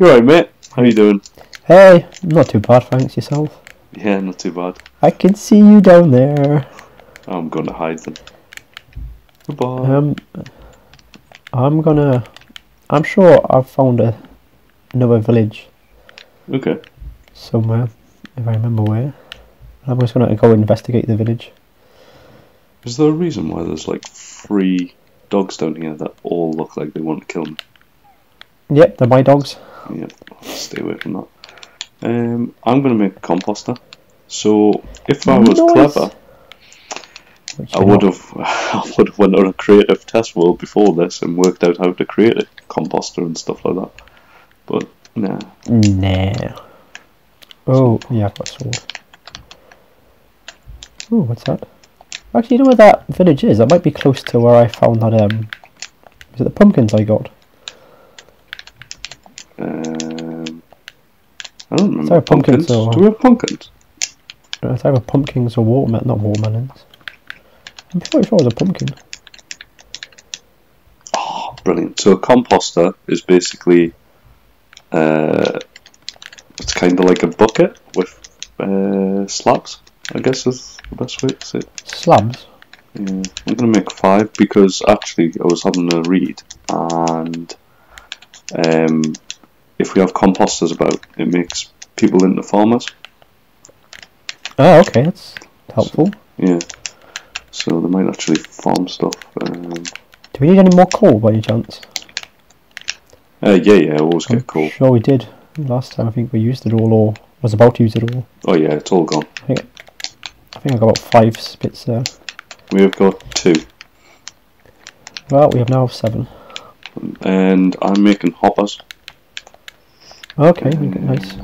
You alright, mate? How you doing? Hey, not too bad, thanks yourself. Yeah, not too bad. I can see you down there. I'm gonna hide them. Goodbye. Um, I'm gonna. I'm sure I've found a another village okay. somewhere, if I remember where. I'm just gonna go investigate the village. Is there a reason why there's like three dogs down here that all look like they want to kill me? Yep, they're my dogs. Yep, stay away from that. Um, I'm gonna make a composter. So if I was Nice. clever, Which I would not. have I would have went on a creative test world before this and worked out how to create a composter and stuff like that. But nah. Nah. Oh, yeah, I've got sword. Oh, what's that? Actually, you know where that village is? That might be close to where I found that, um... Was it the pumpkins I got? Um, I don't remember Sorry, pumpkins pumpkins. or- Do we have pumpkins? It's either pumpkins or watermelon, not watermelons. I'm pretty sure it was a pumpkin. Oh, brilliant. So a composter is basically uh, it's kind of like a bucket with uh, slabs. I guess is the best way to say it. Slabs? Yeah. I'm gonna make five because actually I was having a read and um, if we have composters about, it makes people into farmers. Oh, okay, that's helpful. Yeah. So they might actually farm stuff. Um, Do we need any more coal by any chance? uh, yeah, yeah, always I'm get coal. Sure we did. Last time I think we used it all or was about to use it all. Oh yeah, it's all gone. I think I think I got about five spits there. We have got two. Well, we have now seven. and I'm making hoppers. Okay, nice.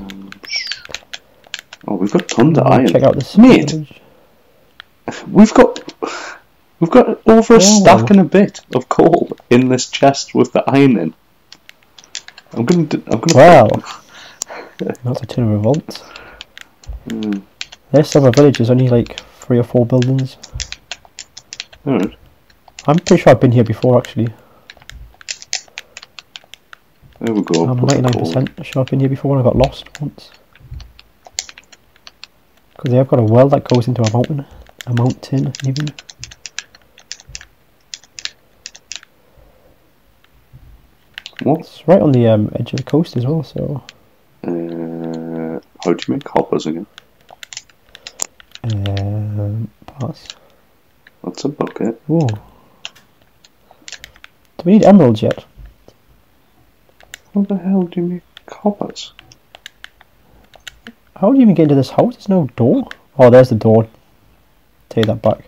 Oh, we've got tons of iron. Check out this Mate. We've got we've got over a Oh. stack and a bit of coal in this chest with the iron in. I'm gonna I'm gonna. Wow. That's a ton of revolts. Mm, This other village is only like three or four buildings. alright. I'm pretty sure I've been here before actually. There we go. I'm 99% sure I've been here before and I got lost once. Because they have got a well that goes into a mountain. A mountain, even. What? It's right on the um, edge of the coast as well, so. Uh, how do you make hoppers again? Um, pass. That's a bucket. Whoa. Do we need emeralds yet? How the hell do you make hoppers? How do you even get into this house? There's no door. Oh, there's the door. Take that back.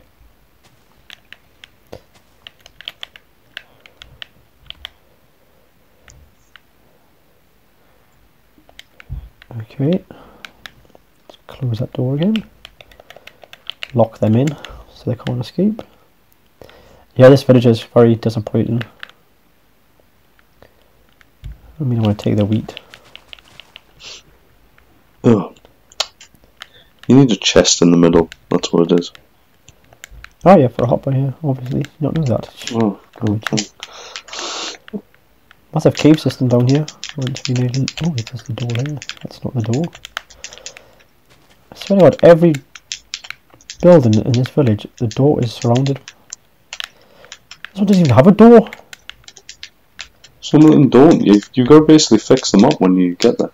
Okay. Let's close that door again. Lock them in so they can't escape. Yeah, this village is very disappointing. I mean, I want to take the wheat. Oh. You need a chest in the middle. That's what it is. Oh yeah, for a hopper here, obviously. You don't know that. Oh, God. Massive cave system down here. Oh, there's the door there. That's not the door. I swear to God, every building in this village, the door is surrounded. This one doesn't even have a door. Some of them don't. You you got to basically fix them up when you get there,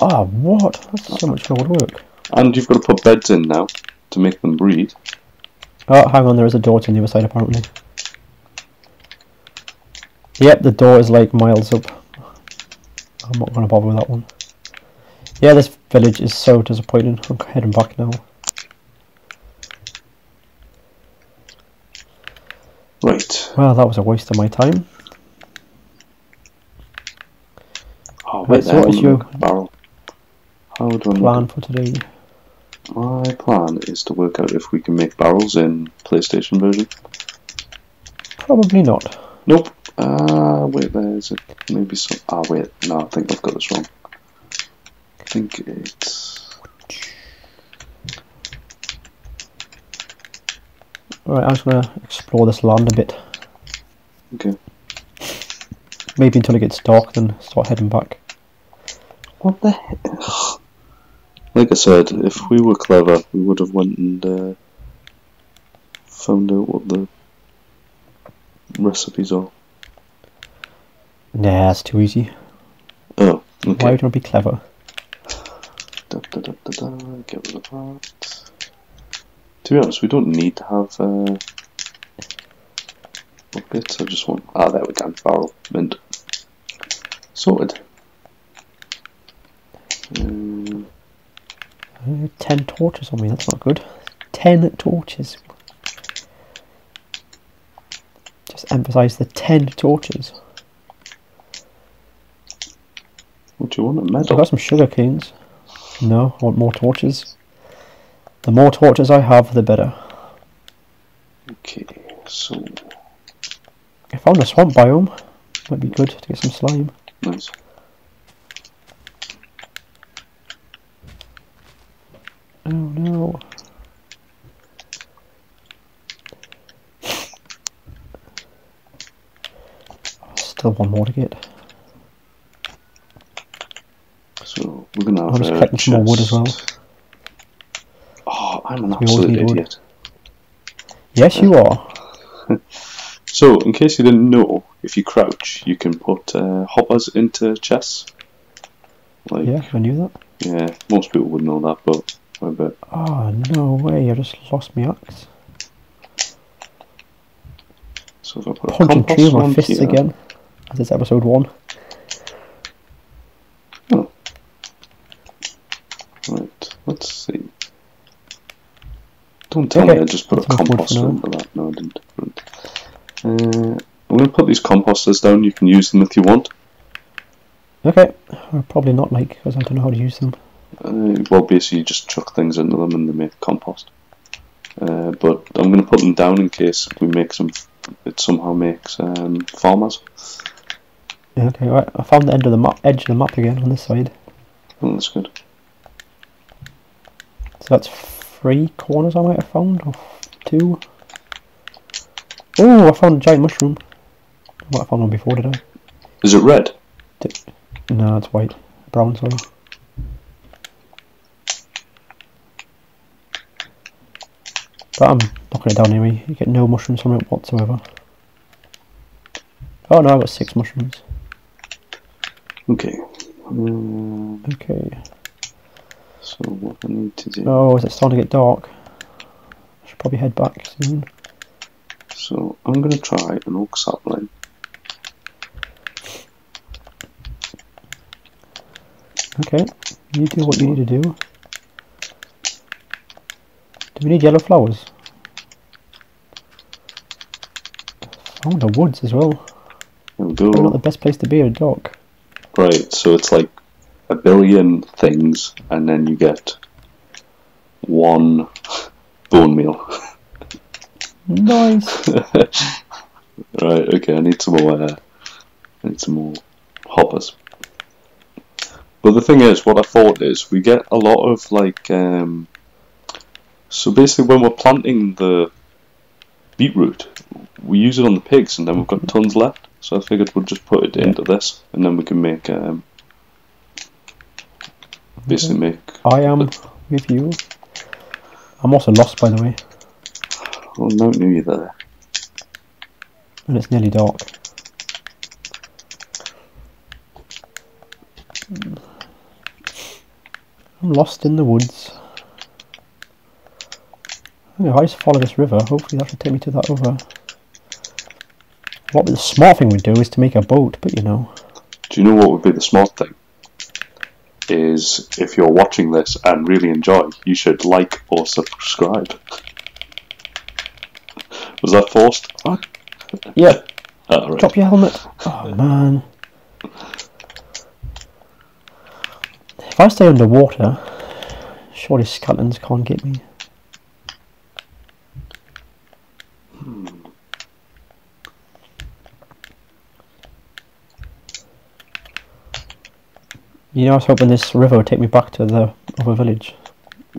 Ah, what? That's so much hard work. and you've got to put beds in now to make them breathe. Oh, hang on, there is a door to the other side apparently. Yep, the door is like miles up. I'm not going to bother with that one. Yeah, this village is so disappointing. I'm heading back now. Right. Well, that was a waste of my time. Oh, Right, wait, so what is your wanna make a barrel? How do I Plan for today. My plan is to work out if we can make barrels in PlayStation version. Probably not. Nope. Ah, wait, there's a, maybe some. Ah, wait, no, I think I've got this wrong. I think it's. Alright, I'm just going to explore this land a bit. Okay. maybe until it gets dark, then start heading back. What the heck? Like I said, if we were clever, we would have went and uh, found out what the recipes are. Nah, that's too easy. Oh, Why okay. would I be clever? Da, da, da, da, da, get rid of that. To be honest, we don't need to have uh, buckets. I just want. Ah, there we go. Barrel mint. Sorted. Uh, ten torches on me, that's not good. Ten torches. Just emphasise the ten torches. what do you want? a medal? I've got some sugar canes. No, I want more torches. The more torches I have, the better. Okay, so If I found a swamp biome. Might be good to get some slime. nice. Oh no. Still one more to get. So we're gonna have I'm just collecting some more wood as well. Oh, I'm an We absolute need wood. idiot. Yes, you are. So, in case you didn't know, if you crouch, you can put uh, hoppers into chests. Like, Yeah, I knew that. yeah, most people would know that, but Bet. Oh, no way, I just lost my axe. So if I put a Punching compost tree with my fists here, again. As it's episode one. Right, let's see. Don't tell Okay, me I just put a that's for composter into that. No, I didn't. Uh, I'm going to put these composters down. You can use them if you want. Okay, or probably not like, because I don't know how to use them. Uh, well, basically, you just chuck things into them and they make compost. Uh, but I'm going to put them down in case we make some. It somehow makes um, farmers. Yeah, okay, right. I found the end of the map, edge of the map again on this side. Oh, that's good. So that's three corners I might have found, or two. Oh, I found a giant mushroom. I might have found one before, did I? Is it red? No, it's white. Brown, sorry. But I'm knocking it down anyway. You get no mushrooms from it whatsoever. Oh no, I got six mushrooms. Okay. Um, Okay. so what I need to do. Oh, is it starting to get dark? I should probably head back soon. So I'm going to try an oak sapling. Okay, you do what you need to do. Do we need yellow flowers? Oh, the woods as well. There we Probably not the best place to be a dock. Right, so it's like a billion things, and then you get one bone meal. Nice. right, okay, I need some more. Uh, I need some more hoppers. But the thing is, what I thought is, we get a lot of like. Um, so basically, when we're planting the beetroot, we use it on the pigs, and then we've got tons left. So I figured we'll just put it into this, and then we can make. Um, basically, make. I am with you. I'm also lost, by the way, Oh, no, knew you there. and it's nearly dark. I'm lost in the woods. If I just follow this river, hopefully that should take me to that other. What the smart thing would do is to make a boat, but you know. Do you know what would be the smart thing? Is if you're watching this and really enjoy, you should like or subscribe. Was that forced? Yeah, Ah, right. drop your helmet. Oh man. If I stay underwater, surely skeletons can't get me. You know, I was hoping this river would take me back to the other village.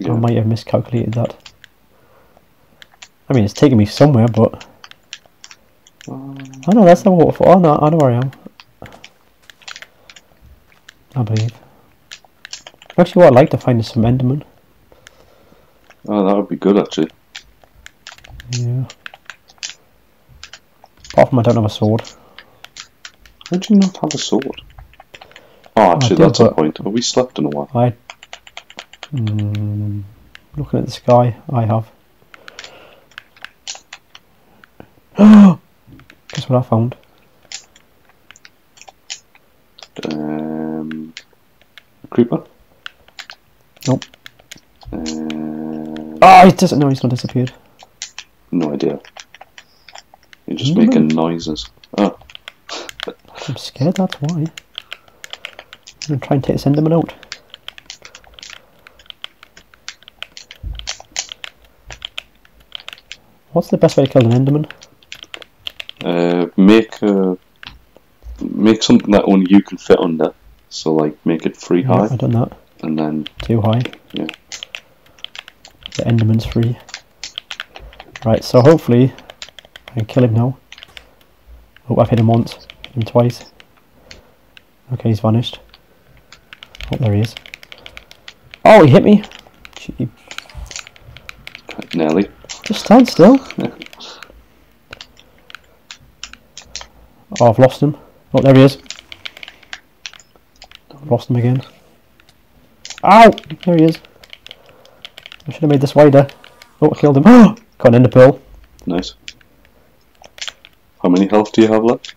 I might have miscalculated that. I mean, it's taking me somewhere, but Um, oh no, that's the waterfall. Oh no, I don't know where I am. I believe. Actually, what I'd like to find is some Enderman. Oh, that would be good actually. Yeah. Apart from I don't have a sword. How do you not have a sword? Oh, actually, that's a point. Have we slept in a while? I. Mm, looking at the sky, I have. Guess what I found? Um, creeper. Nope. Um, Oh, he doesn't. No, he's not disappeared. no idea. You're just Hmm. making noises. Oh, I'm scared. That's why. I'm gonna try and take this Enderman out. What's the best way to kill an Enderman? uh, make uh, make something that only you can fit under. So like, make it free Yeah, high, I've done that. and then Too high. Yeah. The Enderman's free. Right, so hopefully I can kill him now. Oh, I've hit him once, hit him twice. Okay, he's vanished. Oh, there he is. Oh, he hit me! Gee, Nelly. just stand still. Oh, I've lost him. Oh, there he is. I've lost him again. Ow! There he is. I should have made this wider. Oh, I killed him. Oh, got an ender pearl. Nice. How many health do you have left?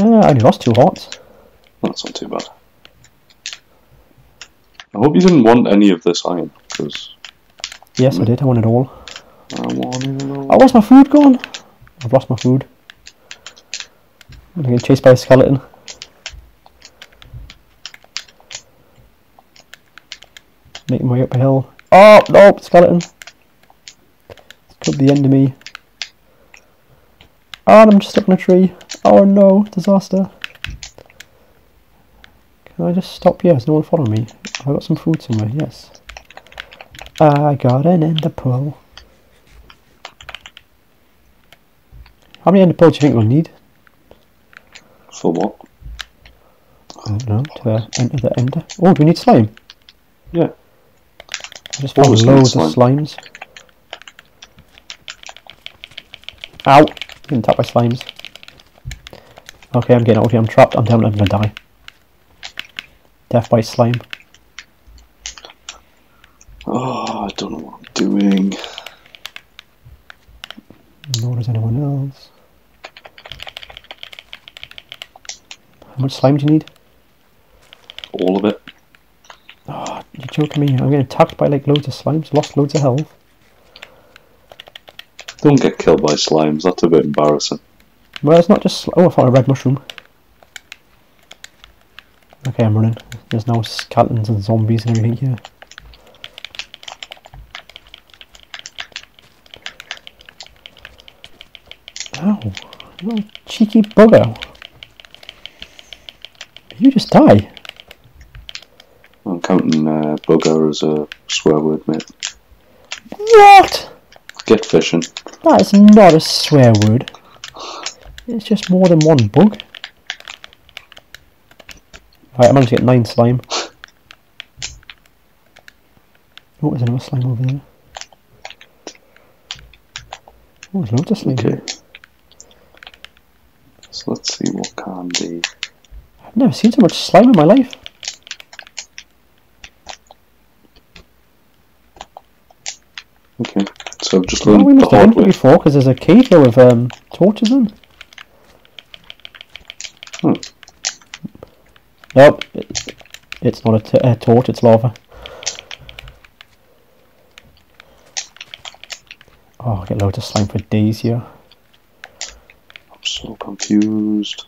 Uh, I only lost two hearts. That's not too bad. I hope you didn't want any of this iron, because Yes, I mm. did. I want it all. I want it all. Oh, where's my food gone? I've lost my food. I'm gonna chased by a skeleton. Making my way up a hill. Oh, no, skeleton. Could be the end of me. And I'm just stuck in a tree. Oh no, disaster. Can I just stop here? Is no one following me? Have I got some food somewhere? Yes. I got an ender pearl. How many ender pearls do you think we'll need? For what? I don't know, to uh, enter the ender. Oh, do we need slime? Yeah. I just found Always loads of slimes. Ow! Getting tapped by slimes. Okay, I'm getting out of here. I'm trapped. I'm. I'm gonna die. Death by slime. Oh, I don't know what I'm doing. Nor does anyone else. How much slime do you need? All of it. Oh, you're joking me. I'm getting attacked by like loads of slimes. Lost loads of health. Don't get killed by slimes, that's a bit embarrassing. Well, it's not just. Oh, I found a red mushroom. Okay, I'm running. There's now skeletons and zombies and everything here. Ow! Little cheeky bugger! You just die. I'm counting uh, bugger as a swear word, mate. What? Get fishing. That is not a swear word. It's just more than one bug. Right, I managed to get nine slime. Oh, there's another slime over there. Oh, there's loads of slime. Okay. here. So let's see what can be. I've never seen so much slime in my life. Okay. So I've just Oh, we learned the must have been before because there's a cave here with um, torches in. Nope, it, it's not a, t- a torch, it's lava. Oh, I get loads of slime for days here. I'm so confused.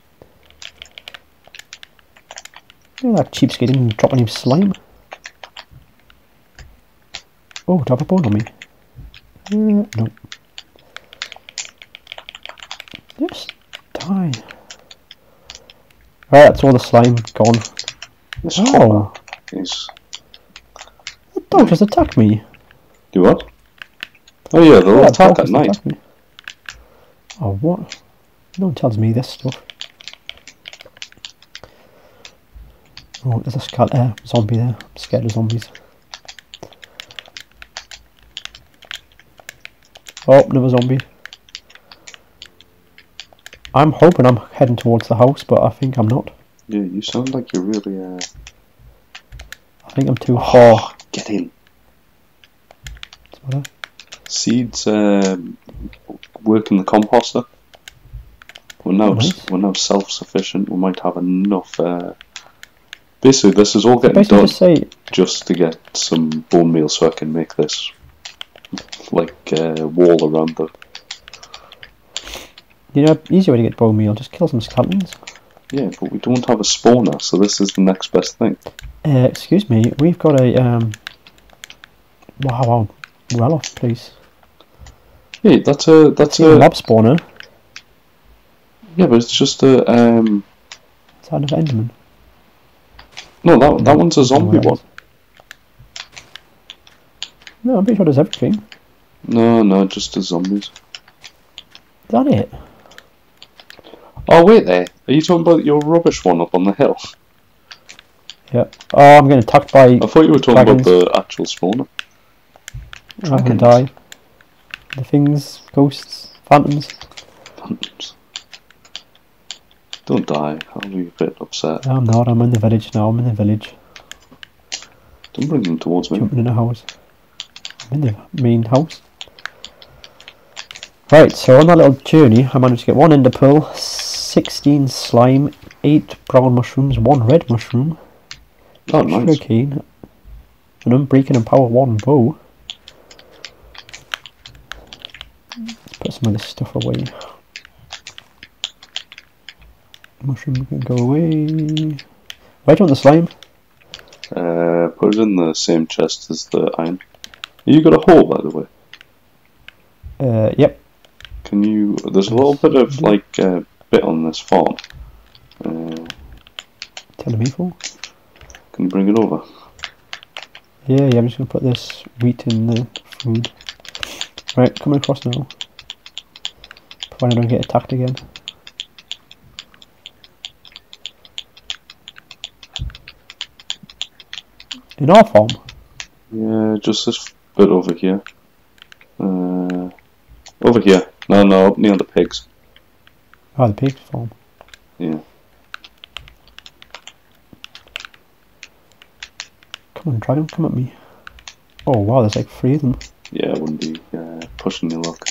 Look at that cheapskate didn't drop any slime. Oh, drop a bone on me. Uh, no. Just die. Right, that's all the slime gone. This Oh. is. The dog just attacked me. Do what? Oh yeah, they'll Yeah, attack at night. Oh, what? No one tells me this stuff. Oh, there's a skull, uh, zombie there. I'm scared of zombies. Oh, another zombie. I'm hoping I'm heading towards the house, but I think I'm not. Yeah, you sound like you're really. Uh... I think I'm too far. Oh, get in. What's Seeds um, work in the composter. We're now Nice. we're now self sufficient. We might have enough. Uh... Basically, this is all getting done just say just to get some bone meal, so I can make this like uh, wall around the. You know, easy way to get bone meal. Just kill some skeletons. Yeah, but we don't have a spawner, so this is the next best thing. Uh, excuse me, we've got a um. Wow, wow, well off, please. Yeah, that's a that's a a lab spawner. yeah, but it's just a um. Is that another Enderman? No, that that one's a zombie one. No, I'm pretty sure there's everything. No, no, just the zombies. that it? Oh wait, there. Are you talking about your rubbish one up on the hill? Yep. Oh, I'm getting attacked by. I thought you were talking Dragons. about the actual spawner. I'm gonna die. The things, ghosts, phantoms. Phantoms. Don't die. I'll be a bit upset. No, I'm not. I'm in the village now. I'm in the village. Don't bring them towards me. Jumping in the house. I'm in the main house. Right, so on that little journey, I managed to get one ender pearl, 16 slime, 8 brown mushrooms, 1 red mushroom, Oh, nice. sugarcane, an unbreaking and power 1 bow. Let's put some of this stuff away. Mushroom can go away. Where do you want the slime? Uh, put it in the same chest as the iron. You got a hole, by the way. Uh, yep. Can you? There's a little bit of like uh, bit on this farm. Uh, Telling me for. can you bring it over? Yeah, yeah, I'm just gonna put this wheat in the food. Right, coming across now. Provided I don't get attacked again. In our farm? Yeah, just this bit over here. Uh, over here. No, no, up near the pigs. Oh, the pig farm. Yeah. Come on, dragon, come at me. Oh wow, there's like three of them. Yeah, I wouldn't be uh, pushing your luck.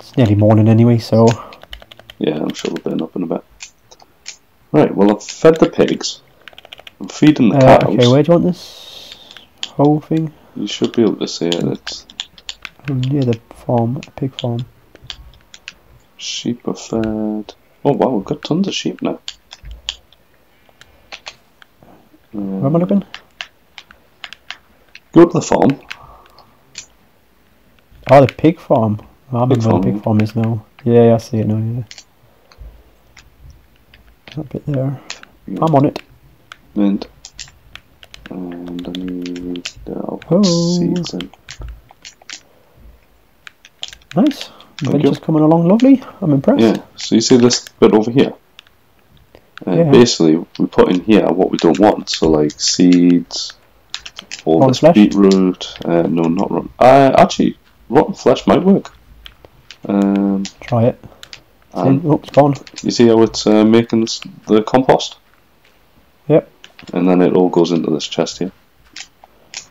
It's nearly morning anyway, so Yeah, I'm sure they'll burn up in a bit. Right, well, I've fed the pigs. I'm feeding the uh, cows. okay, where do you want this whole thing? You should be able to see it. It's Oh, near the farm, pig farm. Sheep are fed. Oh wow, we've got tons of sheep now. Where am I looking? go to the farm. Oh, the pig farm. I Pig remember where farm, the pig farm is now. Yeah, yeah, I see it now, yeah. That bit there. I'm on it. Mint. And I need the Oh. seeds in. Nice. Village's coming along lovely. I'm impressed. Yeah, so you see this bit over here? Uh, Yeah. Basically, we put in here what we don't want. So, like seeds, all Rotten this flesh? beetroot. Uh, no, not rotten. Uh, actually, rotten flesh might work. Um, Try it. and oh, gone. you see how it's uh, making this, the compost? Yep. And then it all goes into this chest here.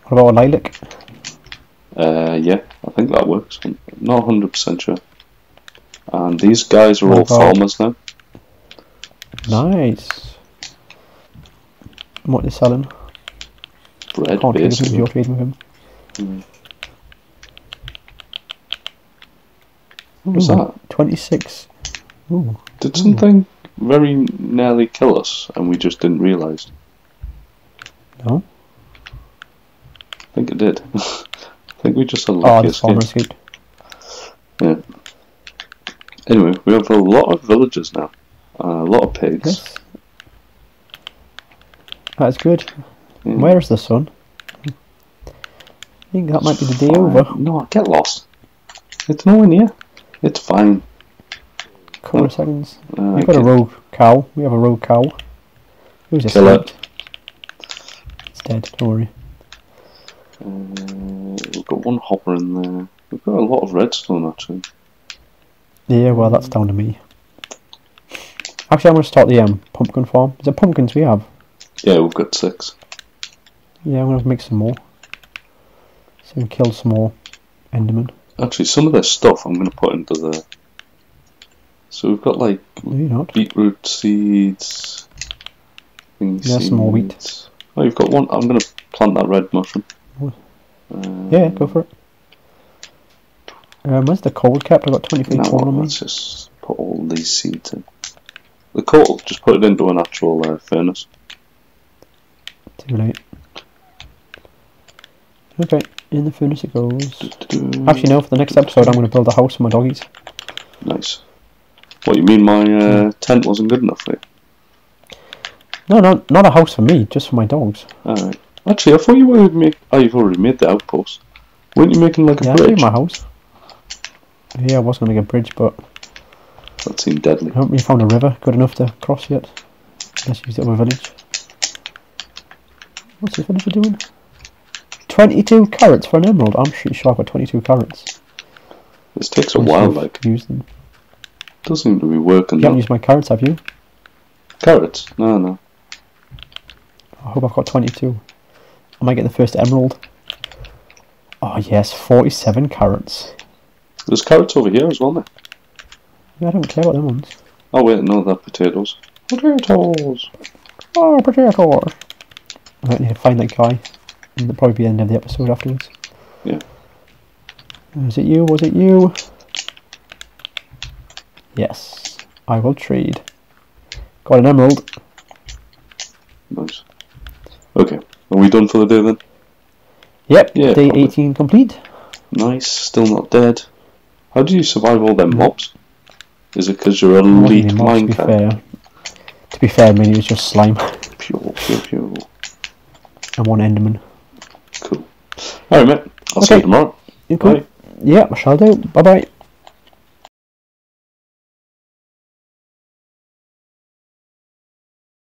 What about a lilac? Uh, yeah, I think that works. I'm not 100% sure. And these guys are all about- farmers now. Nice. What are they're selling? Bread, Can't trade with him basically. you're trading with him. Mm. What was Ooh, that? 26. Ooh. Did something very nearly kill us and we just didn't realise? No? I think it did. I think we just had a Oh, the farmer escape. escaped. Anyway, we have a lot of villagers now. Uh, a lot of pigs. Yes. That's good. Yeah. Where is the sun? I think that might be the day Fine. over. No, get lost. It's nowhere near. It's fine. couple of seconds. Uh, We've got a rogue cow. We have a rogue cow. Who's Kill it. It's dead, don't worry. Uh, we've got one hopper in there. We've got a lot of redstone actually. Yeah, well, that's down to me. Actually, I'm going to start the um, pumpkin farm. Is it pumpkins we have? Yeah, we've got six. Yeah, I'm going to make some more. So we can kill some more Endermen. Actually, some of this stuff I'm going to put into the. So we've got like not. beetroot seeds. Yeah, some more wheat. Oh, you've got one. I'm going to plant that red mushroom. Um, Yeah, go for it. Um, where's the coal kept? I've got 23 Now coal what, on me. let's just put all these seeds in. The coal, just put it into an actual uh, furnace. Too late. Okay, in the furnace it goes. Actually, no, for the next episode, I'm going to build a house for my doggies. Nice. What you mean? My uh, tent wasn't good enough for you? No, no, not a house for me, just for my dogs. Alright. Actually, I thought you were make. Oh, you've already made the outpost. Weren't you making like a Yeah, bridge? my house. Yeah, I was going to make a bridge, but That seemed deadly. I haven't really found a river good enough to cross yet. Let's use it on a village. What's this villager doing? 22 carrots for an emerald. I'm pretty sure I've got 22 carrots. This takes a Unless while. Like, used them. doesn't seem to be working. You haven't used my carrots, have you? Carrots? No, no. I hope I've got 22. I might get the first emerald. Oh yes, 47 carrots. There's carrots over here as well, mate. Yeah, I don't care about them ones. Oh wait, no, they're potatoes. Potatoes. Oh, potatoes! I might need to find that guy. And that'll probably be the end of the episode afterwards. Yeah. Mm, Was it you? Was it you? Yes. I will trade. Got an emerald. Nice. Okay, done for the day then? Yep, Yeah, day probably. 18 complete. Nice. Still not dead. How do you survive all them mobs? Is it because you're Wasn't elite mobs, to be fair. To be fair, I mean, it was just slime Pure, pure, pure. and one enderman. Cool. Alright, mate. I'll see you Okay. tomorrow. Cool? Bye. Yeah, I shall do. Bye bye.